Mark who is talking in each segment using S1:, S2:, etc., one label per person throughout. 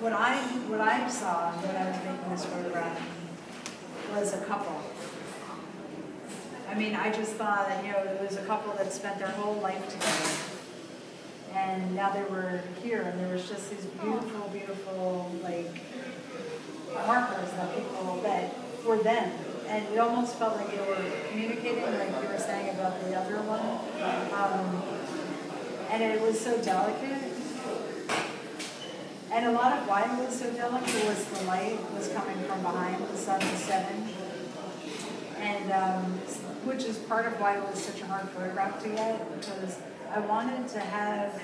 S1: what I, what I saw when I was making this photograph was a couple. I mean, I just thought, you know, it was a couple that spent their whole life together. And now they were here, and there was just these beautiful, beautiful, like, markers that people, that were them. And it almost felt like they were communicating, like you were saying about the other one. Um, and it was so delicate. And a lot of why it was so delicate was the light was coming from behind, the sun was setting. And, um, which is part of why it was such a hard photograph to get, because I wanted to have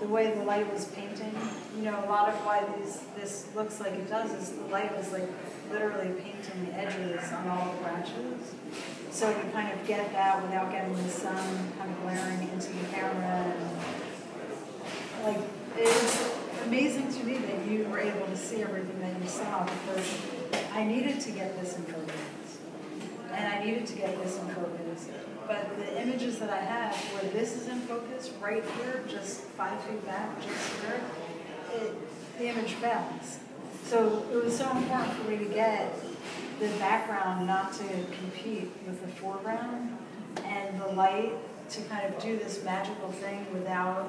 S1: the way the light was painting. You know, a lot of why these, this looks like it does is the light was like literally painting the edges on all the branches. So you kind of get that without getting the sun kind of glaring into the camera. And like, it's amazing to me that you were able to see everything that you saw because I needed to get this in focus. And I needed to get this in focus. But the images that I have where this is in focus, right here, just five feet back, just here, it, the image fails. So it was so important for me to get the background not to compete with the foreground and the light to kind of do this magical thing without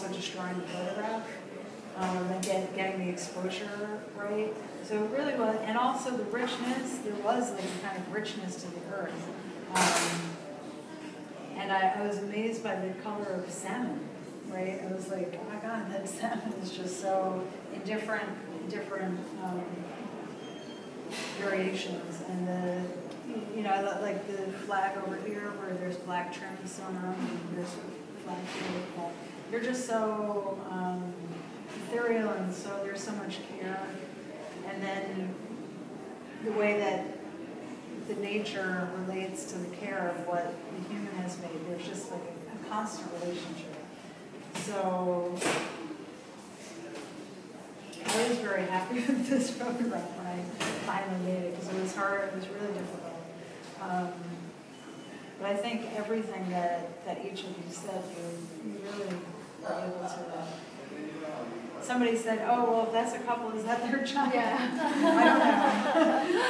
S1: also destroying the photograph um, and get, getting the exposure right. So it really was, and also the richness, there was like a kind of richness to the earth. Um, and I, I was amazed by the color of salmon, right? I was like, oh my God, that salmon is just so in different, different um, variations. And the, you know, like the flag over here where there's black trim sewn on, and there's a flag here with They're just so um, ethereal and so there's so much care. And then the way that the nature relates to the care of what the human has made, there's just like a, constant relationship. So I was very happy with this photograph when I finally made it because it was hard, it was really difficult. Um, but I think everything that, that each of you said, you, really able to. Uh, somebody said, oh, well, if that's a couple, is that their child?
S2: Yeah.
S1: I don't know.